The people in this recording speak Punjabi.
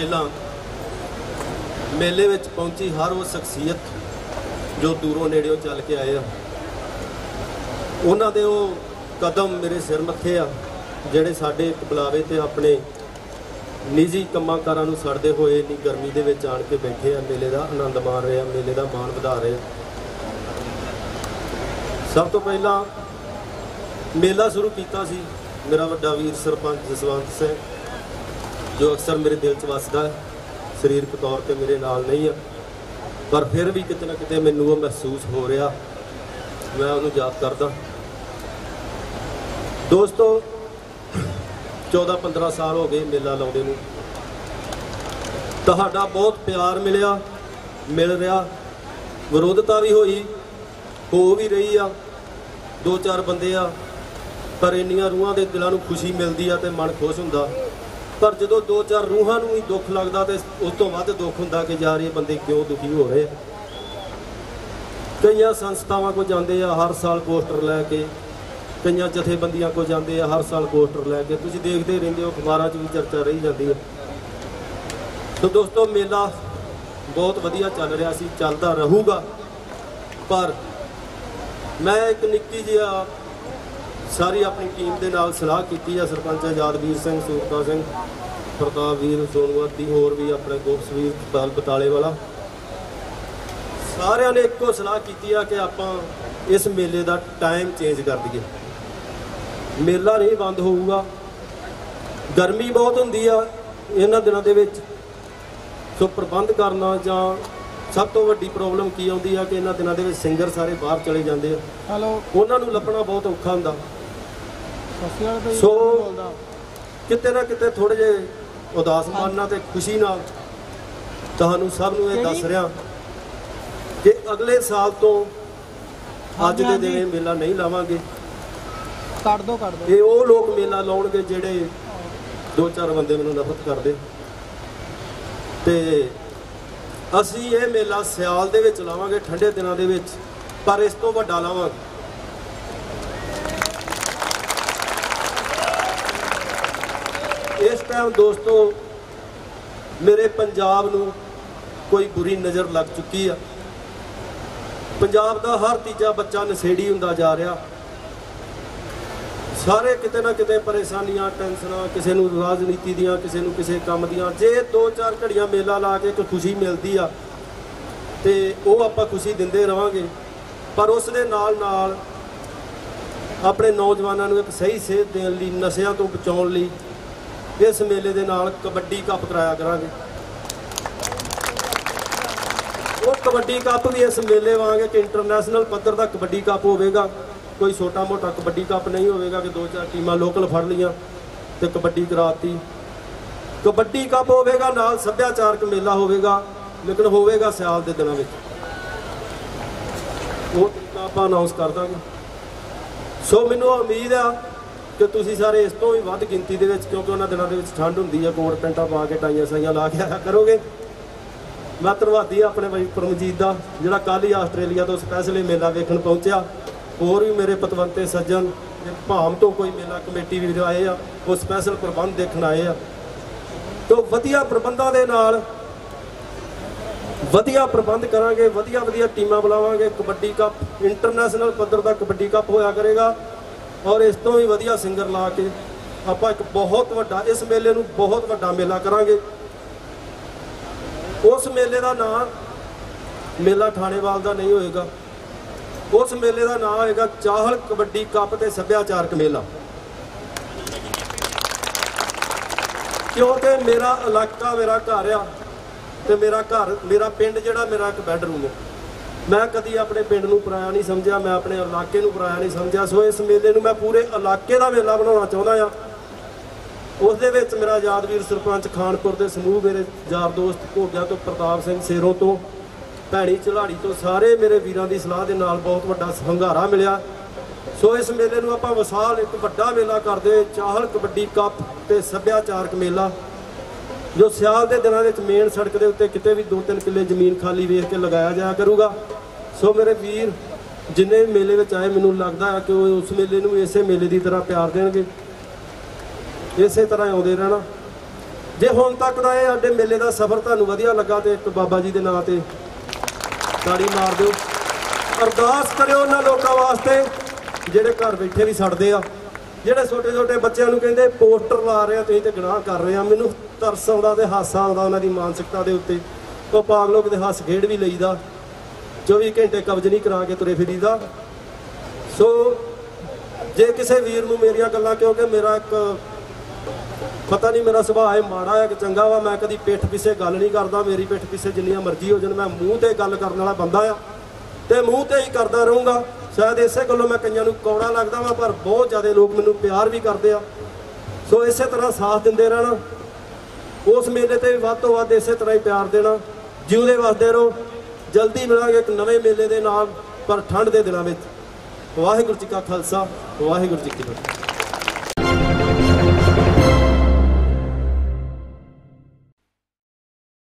ਪਹਿਲਾਂ ਮੇਲੇ ਵਿੱਚ ਪਹੁੰਚੀ ਹਰ ਉਹ ਸ਼ਖਸੀਅਤ ਜੋ ਦੂਰੋਂ ਨੇੜਿਓਂ ਚੱਲ ਕੇ ਆਏ ਆ। ਉਹਨਾਂ ਦੇ ਉਹ ਕਦਮ ਮੇਰੇ ਸਿਰ ਮੱਥੇ ਆ, ਜਿਹੜੇ ਸਾਡੇ ਬੁਲਾਵੇ ਤੇ ਆਪਣੇ ਨਿੱਜੀ ਕੰਮਾਂ ਕਾਰਾਂ ਨੂੰ ਛੱਡਦੇ ਹੋਏ ਇੰਨੀ ਗਰਮੀ ਦੇ ਵਿੱਚ ਆਣ ਕੇ ਬੈਠੇ ਆ। ਮੇਲੇ ਦਾ ਆਨੰਦ ਮਾਣ ਰਹੇ ਆ, ਮੇਲੇ ਦਾ ਮਾਣ ਵਧਾ ਰਹੇ ਆ। ਸਭ ਤੋਂ ਪਹਿਲਾਂ ਮੇਲਾ ਸ਼ੁਰੂ ਕੀਤਾ ਸੀ ਮੇਰਾ ਵੱਡਾ ਵੀਰ ਸਰਪੰਚ ਜਸਵੰਤ ਸਿੰਘ। ਜੋ ਅਕਸਰ ਮੇਰੇ ਦਿਲ 'ਚ ਵੱਸਦਾ ਸਰੀਰਕ ਤੌਰ ਤੇ ਮੇਰੇ ਨਾਲ ਨਹੀਂ ਆ। ਪਰ ਫਿਰ ਵੀ ਕਿਤੇ ਨਾ ਕਿਤੇ ਮੈਨੂੰ ਉਹ ਮਹਿਸੂਸ ਹੋ ਰਿਹਾ। ਮੈਂ ਉਹਨੂੰ ਯਾਦ ਕਰਦਾ। ਦੋਸਤੋ 14 15 ਸਾਲ ਹੋ ਗਏ ਮੇਲਾ ਲਾਉਂਦੇ ਨੂੰ। ਤੁਹਾਡਾ ਬਹੁਤ ਪਿਆਰ ਮਿਲਿਆ, ਮਿਲ ਰਿਹਾ। ਵਿਰੋਧਤਾ ਵੀ ਹੋਈ, ਹੋ ਵੀ ਰਹੀ ਆ। ਦੋ ਚਾਰ ਬੰਦੇ ਆ, ਪਰ ਇੰਨੀਆਂ ਰੂਹਾਂ ਦੇ ਦਿਲਾਂ ਨੂੰ ਖੁਸ਼ੀ ਮਿਲਦੀ ਆ ਤੇ ਮਨ ਖੁਸ਼ ਹੁੰਦਾ। ਪਰ ਜਦੋਂ ਦੋ ਚਾਰ ਰੂਹਾਂ ਨੂੰ ਹੀ ਦੁੱਖ ਲੱਗਦਾ ਤੇ ਉਸ ਤੋਂ ਵੱਧ ਦੁੱਖ ਹੁੰਦਾ ਕਿ ਯਾਰ ਇਹ ਬੰਦੇ ਕਿਉਂ ਦੁਖੀ ਹੋ ਰਹੇ ਕਈਆਂ ਸੰਸਥਾਵਾਂ ਕੋ ਜਾਂਦੇ ਆ, ਹਰ ਸਾਲ ਪੋਸਟਰ ਲੈ ਕੇ। ਕਈਆਂ ਜਥੇਬੰਦੀਆਂ ਕੋ ਜਾਂਦੇ ਆ, ਹਰ ਸਾਲ ਪੋਸਟਰ ਲੈ ਕੇ। ਤੁਸੀਂ ਦੇਖਦੇ ਰਹਿੰਦੇ ਹੋ, ਅਖਬਾਰਾਂ 'ਚ ਵੀ ਚਰਚਾ ਰਹੀ ਜਾਂਦੀ ਹੈ। ਸੋ ਦੋਸਤੋ, ਮੇਲਾ ਬਹੁਤ ਵਧੀਆ ਚੱਲ ਰਿਹਾ ਸੀ, ਚੱਲਦਾ ਰਹੂਗਾ। ਪਰ ਮੈਂ ਇੱਕ ਨਿੱਕੀ ਜਿਹੀ ਸਾਰੀ ਆਪਣੀ ਟੀਮ ਦੇ ਨਾਲ ਸਲਾਹ ਕੀਤੀ ਆ ਸਰਪੰਚ ਆਜ਼ਾਦਵੀਰ ਸਿੰਘ ਸੂਰਤਾ ਸਿੰਘ ਪ੍ਰਤਾਪ ਵੀਰ ਸੋਨਵਾਦੀ ਹੋਰ ਵੀ ਆਪਣੇ ਗੋਪਸਵੀਰ ਬਲ ਬਤਾਲੇ ਵਾਲਾ। ਸਾਰਿਆਂ ਨੇ ਇੱਕੋ ਸਲਾਹ ਕੀਤੀ ਆ ਕਿ ਆਪਾਂ ਇਸ ਮੇਲੇ ਦਾ ਟਾਈਮ ਚੇਂਜ ਕਰ ਦਈਏ। ਮੇਲਾ ਨਹੀਂ ਬੰਦ ਹੋਊਗਾ। ਗਰਮੀ ਬਹੁਤ ਹੁੰਦੀ ਆ ਇਹਨਾਂ ਦਿਨਾਂ ਦੇ ਵਿੱਚ। ਸੋ ਪ੍ਰਬੰਧ ਕਰਨਾ ਜਾਂ ਸਭ ਤੋਂ ਵੱਡੀ ਪ੍ਰੋਬਲਮ ਕੀ ਆਉਂਦੀ ਆ ਕਿ ਇਹਨਾਂ ਦਿਨਾਂ ਦੇ ਵਿੱਚ ਸਿੰਗਰ ਸਾਰੇ ਬਾਹਰ ਚਲੇ ਜਾਂਦੇ ਆ। ਹੈਲੋ ਉਹਨਾਂ ਨੂੰ ਲੱਭਣਾ ਬਹੁਤ ਔਖਾ ਹੁੰਦਾ। ਸੋ- ਕਿਤੇ ਨਾ ਕਿਤੇ ਥੋੜੇ ਜੇ ਉਦਾਸ ਮਨ ਨਾਲ ਤੇ ਖੁਸ਼ੀ ਨਾਲ ਤੁਹਾਨੂੰ ਸਭ ਨੂੰ ਇਹ ਦੱਸ ਰਿਹਾ ਕਿ ਅਗਲੇ ਸਾਲ ਤੋਂ ਅੱਜ ਦੇ। ਦਿਨ ਮੇਲਾ ਨਹੀਂ ਲਾਵਾਂਗੇ। ਕੱਢ ਦੋ ਕੱਢ ਦੋ। ਇਹ ਉਹ ਲੋਕ ਮੇਲਾ ਲਾਉਣਗੇ ਜਿਹੜੇ ਦੋ ਚਾਰ ਬੰਦੇ ਮੈਨੂੰ ਨਫ਼ਰਤ ਕਰਦੇ। ਤੇ ਅਸੀਂ ਇਹ ਮੇਲਾ ਸਿਆਲ ਦੇ ਵਿੱਚ ਲਾਵਾਂਗੇ ਠੰਡੇ ਦਿਨਾਂ ਦੇ ਵਿੱਚ ਪਰ ਇਸ ਤੋਂ ਵੱਡਾ ਲਾਵਾਂਗੇ। ਇਸ ਦੋਸਤੋ, ਮੇਰੇ ਪੰਜਾਬ ਨੂੰ ਕੋਈ ਬੁਰੀ ਨਜ਼ਰ ਲੱਗ ਚੁੱਕੀ ਆ। ਪੰਜਾਬ ਦਾ ਹਰ ਤੀਜਾ ਬੱਚਾ ਨਸ਼ੇੜੀ ਹੁੰਦਾ ਜਾ ਰਿਹਾ। ਸਾਰੇ ਕਿਤੇ ਨਾ ਕਿਤੇ ਪਰੇਸ਼ਾਨੀਆਂ, ਟੈਨਸ਼ਨਾਂ, ਕਿਸੇ ਨੂੰ ਰਾਜਨੀਤੀ ਦੀਆਂ, ਕਿਸੇ ਨੂੰ ਕਿਸੇ ਕੰਮ ਦੀਆਂ, ਜੇ ਦੋ ਚਾਰ ਘੜੀਆਂ ਮੇਲਾ ਲਾ ਕੇ ਇੱਕ ਖੁਸ਼ੀ ਮਿਲਦੀ ਆ, ਤੇ ਉਹ ਆਪਾਂ ਖੁਸ਼ੀ ਦਿੰਦੇ ਰਵਾਂਗੇ। ਪਰ ਉਸ ਦੇ ਨਾਲ ਨਾਲ ਆਪਣੇ ਨੌਜਵਾਨਾਂ ਨੂੰ ਇੱਕ ਸਹੀ ਸੇਧ ਦੇਣ ਲਈ, ਨਸ਼ਿਆਂ ਤੋਂ ਬਚਾਉਣ ਲਈ ਇਸ ਮੇਲੇ ਦੇ ਨਾਲ ਕਬੱਡੀ ਕੱਪ ਕਰਾਇਆ ਕਰਾਂਗੇ। ਉਹ ਕਬੱਡੀ ਕੱਪ ਵੀ ਇਸ ਮੇਲੇ ਵਾਂਗ ਇੱਕ ਇੰਟਰਨੈਸ਼ਨਲ ਪੱਧਰ ਦਾ ਕਬੱਡੀ ਕੱਪ ਹੋਵੇਗਾ। ਕੋਈ ਛੋਟਾ ਮੋਟਾ ਕਬੱਡੀ ਕੱਪ ਨਹੀਂ ਹੋਵੇਗਾ ਕਿ ਦੋ ਚਾਰ ਟੀਮਾਂ ਲੋਕਲ ਫੜ ਲੀਆਂ ਤੇ ਕਬੱਡੀ ਕਰਾਤੀ। ਕਬੱਡੀ ਕੱਪ ਹੋਵੇਗਾ, ਨਾਲ ਸੱਭਿਆਚਾਰਕ ਮੇਲਾ ਹੋਵੇਗਾ, ਲੇਕਿਨ ਹੋਵੇਗਾ ਸਿਆਲ ਦੇ ਦਿਨਾਂ ਵਿੱਚ। ਉਹ ਆਪਾਂ ਅਨਾਉਂਸ ਕਰ ਦਾਂਗੇ। ਸੋ ਮੈਨੂੰ ਉਮੀਦ ਆ ਕਿ ਤੁਸੀਂ ਸਾਰੇ ਇਸ ਤੋਂ ਵੀ ਵੱਧ ਗਿਣਤੀ ਦੇ ਵਿੱਚ, ਕਿਉਂਕਿ ਉਹਨਾਂ ਦਿਨਾਂ ਦੇ ਵਿੱਚ ਠੰਡ ਹੁੰਦੀ ਹੈ ਕੋਟ ਪੈਂਟਾਂ ਪਾ ਕੇ ਟਾਈਆਂ ਸਾਈਆਂ ਲਾ ਕੇ ਆਇਆ ਕਰੋਗੇ। ਮੈਂ ਧੰਨਵਾਦੀ ਆ ਆਪਣੇ ਬਾਈ ਪਰਮਜੀਤ ਦਾ, ਜਿਹੜਾ ਕੱਲ ਹੀ ਆਸਟ੍ਰੇਲੀਆ ਤੋਂ ਸਪੈਸ਼ਲੀ ਮੇਲਾ ਵੇਖਣ ਪਹੁੰਚਿਆ। ਹੋਰ ਵੀ ਮੇਰੇ ਪਤਵੰਤੇ ਸੱਜਣ ਜੇ ਭਾਮ ਤੋਂ ਕੋਈ ਮੇਲਾ ਕਮੇਟੀ ਵੀ ਆਏ ਆ, ਉਹ ਸਪੈਸ਼ਲ ਪ੍ਰਬੰਧ ਦੇਖਣ ਆਏ ਆ। ਤੋਂ ਵਧੀਆ ਪ੍ਰਬੰਧਾਂ ਦੇ ਨਾਲ ਵਧੀਆ ਪ੍ਰਬੰਧ ਕਰਾਂਗੇ ਵਧੀਆ ਵਧੀਆ ਟੀਮਾਂ ਬੁਲਾਵਾਂਗੇ। ਕਬੱਡੀ ਕੱਪ ਇੰਟਰਨੈਸ਼ਨਲ ਪੱਧਰ ਦਾ ਕਬੱਡੀ ਕੱਪ ਹੋਇਆ ਕਰੇਗਾ। ਔਰ ਇਸ ਤੋਂ ਵੀ ਵਧੀਆ ਸਿੰਗਰ ਲਾ ਕੇ ਆਪਾਂ ਇੱਕ ਬਹੁਤ ਵੱਡਾ, ਇਸ ਮੇਲੇ ਨੂੰ ਬਹੁਤ ਵੱਡਾ ਮੇਲਾ ਕਰਾਂਗੇ। ਉਸ ਮੇਲੇ ਦਾ ਨਾਂ ਮੇਲਾ ਥਾਣੇਵਾਲ ਦਾ ਨਹੀਂ ਹੋਏਗਾ। ਉਸ ਮੇਲੇ ਦਾ ਨਾਂ ਹੋਏਗਾ ਚਾਹਲ ਕਬੱਡੀ ਕੱਪ ਤੇ ਸੱਭਿਆਚਾਰਕ ਮੇਲਾ। ਕਿਉਂਕਿ ਮੇਰਾ ਇਲਾਕਾ, ਮੇਰਾ ਘਰ ਆ ਤੇ ਮੇਰਾ ਘਰ, ਮੇਰਾ ਪਿੰਡ ਜਿਹੜਾ ਮੇਰਾ ਇੱਕ ਬੈਡਰੂਮ ਹੈ ਮੈਂ ਕਦੀ ਆਪਣੇ ਪਿੰਡ ਨੂੰ ਪਰਾਇਆ ਨਹੀਂ ਸਮਝਿਆ, ਮੈਂ ਆਪਣੇ ਇਲਾਕੇ ਨੂੰ ਪਰਾਇਆ ਨਹੀਂ ਸਮਝਿਆ। ਸੋ ਇਸ ਮੇਲੇ ਨੂੰ ਮੈਂ ਪੂਰੇ ਇਲਾਕੇ ਦਾ ਮੇਲਾ ਬਣਾਉਣਾ ਚਾਹੁੰਦਾ ਆ ਉਸ ਦੇ ਵਿੱਚ ਮੇਰਾ ਯਾਦਵੀਰ ਸਰਪੰਚ ਖਾਨਪੁਰ ਦੇ ਸਮੂਹ ਮੇਰੇ ਯਾਰ ਦੋਸਤ ਘੋਗਿਆਂ ਤੋਂ ਪ੍ਰਤਾਪ ਸਿੰਘ ਸੇਰੋਂ ਤੋਂ, ਭੈਣੀ ਚਲਾੜੀ ਤੋਂ ਸਾਰੇ ਮੇਰੇ ਵੀਰਾਂ ਦੀ ਸਲਾਹ ਦੇ ਨਾਲ ਬਹੁਤ ਵੱਡਾ ਹੰਗਾਰਾ ਮਿਲਿਆ। ਸੋ ਇਸ ਮੇਲੇ ਨੂੰ ਆਪਾਂ ਵਿਸਾਲ ਇੱਕ ਵੱਡਾ ਮੇਲਾ ਕਰਦੇ ਹੋਏ ਚਾਹਲ ਕਬੱਡੀ ਕੱਪ ਤੇ ਸੱਭਿਆਚਾਰਕ ਮੇਲਾ ਜੋ ਸਿਆਲ ਦੇ ਦਿਨਾਂ ਵਿੱਚ ਮੇਨ ਸੜਕ ਦੇ ਉੱਤੇ ਕਿਤੇ ਵੀ 2-3 ਕਿੱਲੇ ਜ਼ਮੀਨ ਖਾਲੀ ਵੇਖ ਕੇ ਲਗਾਇਆ ਜਾਇਆ ਕਰੂਗਾ। ਸੋ ਮੇਰੇ ਵੀਰ, ਜਿੰਨੇ ਵੀ ਮੇਲੇ ਵਿੱਚ ਆਏ, ਮੈਨੂੰ ਲੱਗਦਾ ਹੈ ਕਿ ਉਹ ਉਸ ਮੇਲੇ ਨੂੰ ਇਸੇ ਮੇਲੇ ਦੀ ਤਰ੍ਹਾਂ ਪਿਆਰ ਦੇਣਗੇ। ਇਸੇ ਤਰ੍ਹਾਂ ਆਉਂਦੇ ਰਹਿਣਾ। ਜੇ ਹੁਣ ਤੱਕ ਦਾ ਇਹ ਸਾਡੇ ਮੇਲੇ ਦਾ ਸਫ਼ਰ ਤੁਹਾਨੂੰ ਵਧੀਆ ਲੱਗਾ ਤੇ ਇੱਕ ਬਾਬਾ ਜੀ ਦੇ ਨਾਂ ਤੇ ਤਾੜੀ ਮਾਰ ਦਿਓ। ਅਰਦਾਸ ਕਰਿਓ ਉਹਨਾਂ ਲੋਕਾਂ ਵਾਸਤੇ, ਜਿਹੜੇ ਘਰ ਬੈਠੇ ਵੀ ਸੜਦੇ ਆ। ਜਿਹੜੇ ਛੋਟੇ ਛੋਟੇ ਬੱਚਿਆਂ ਨੂੰ ਕਹਿੰਦੇ ਪੋਸਟਰ ਲਾ ਰਹੇ ਆ ਤੁਸੀਂ ਤੇ ਗੁਨਾਹ ਕਰ ਰਹੇ ਆ। ਮੈਨੂੰ ਤਰਸ ਆਉਂਦਾ ਤੇ ਹਾਸਾ ਆਉਂਦਾ ਉਹਨਾਂ ਦੀ ਮਾਨਸਿਕਤਾ ਦੇ ਉੱਤੇ। ਉਹ ਪਾਗਲੋ ਕਿਤੇ ਹੱਸ ਖੇਡ ਵੀ ਲਈਦਾ 24 ਘੰਟੇ ਕਬਜ਼ ਨਹੀਂ ਕਰਾ ਕੇ ਤੁਰੇ ਫਿਰੀਦਾ। ਸੋ, ਜੇ ਕਿਸੇ ਵੀਰ ਨੂੰ ਮੇਰੀਆਂ ਗੱਲਾਂ ਕਿਉਂਕਿ ਮੇਰਾ ਇੱਕ ਪਤਾ ਨਹੀਂ ਮੇਰਾ ਸੁਭਾਅ ਹੈ ਮਾੜਾ ਹੈ ਕਿ ਚੰਗਾ ਵਾ, ਮੈਂ ਕਦੀ ਪਿੱਠ ਪਿੱਛੇ ਗੱਲ ਨਹੀਂ ਕਰਦਾ, ਮੇਰੀ ਪਿੱਠ ਪਿੱਛੇ ਜਿੰਨੀਆਂ ਮਰਜ਼ੀ ਹੋ ਜਾਣ, ਮੈਂ ਮੂੰਹ ਤੇ ਗੱਲ ਕਰਨ ਵਾਲਾ ਬੰਦਾ ਆ। ਤੇ ਮੂੰਹ ਤੇ ਹੀ ਕਰਦਾ ਰਹੂੰਗਾ। ਸ਼ਾਇਦ ਇਸੇ ਗੱਲੋਂ ਮੈਂ ਕਈਆਂ ਨੂੰ ਕੌੜਾ ਲੱਗਦਾ ਵਾਂ, ਪਰ ਬਹੁਤ ਜ਼ਿਆਦਾ ਲੋਕ ਮੈਨੂੰ ਪਿਆਰ ਵੀ ਕਰਦੇ ਆ। ਸੋ ਇਸੇ ਤਰ੍ਹਾਂ ਸਾਥ ਦਿੰਦੇ ਰਹਿਣਾ। ਉਸ ਮੇਲੇ ਤੇ ਵੀ ਵੱਧ ਤੋਂ ਵੱਧ ਇਸੇ ਤਰ੍ਹਾਂ ਹੀ ਪਿਆਰ ਦੇਣਾ। ਜਿਉਂਦੇ ਵਸਦੇ ਰਹੋ। ਜਲਦੀ ਮਿਲਾਂਗੇ ਇੱਕ ਨਵੇਂ ਮੇਲੇ ਦੇ ਨਾਲ, ਪਰ ਠੰਡ ਦੇ ਦਿਨਾਂ ਵਿੱਚ। ਵਾਹਿਗੁਰੂ ਜੀ ਕਾ ਖਾਲਸਾ, ਵਾਹਿਗੁਰੂ ਜੀ ਕੀ ਫਤਿਹ।